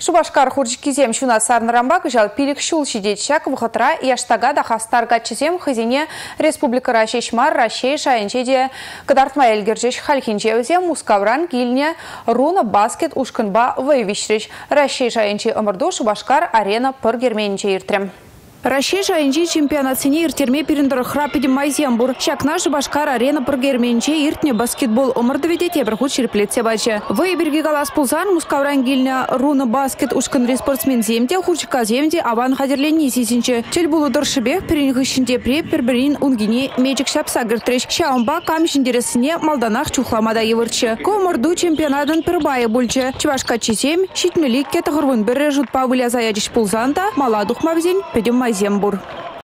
Шубашкар хуржикизем шуна сарнарамбак жал пилик шул вухатра яштага да хастар гатчизем хызине республика рашешмар рашей шайынче де кадартма элгержеш халхинчевзе мускавран килне руна баскет ушканба вайвишрич рашей шайынче ымырду Шубашкар арена пыр герменче иртрем. Рашей жайынчи чемпионатсыне иртерме пирендір храпедем майзембур. Шакна башкар арена пыргерменче иртне баскетбол омырдыведе тебірхут шерплетсе бачы. Вы берге галас пулсан мускавран гильня руна баскет ушкан спортсмен земде хурчика земде аван хадерленни сисинче. Чел булу дыршыбе перенихышінде пре перберин унгине мечик шапса гіртреш. Шаумба камишіндересіне малданах чухламада евырчы. Комырду чемпионатын пірбайы бульчы. Чувашка чесем, шитмелик кетағырвын бірі жұтпа вылязая жиш пулзанда, маладух мавзен, педем Майзембур.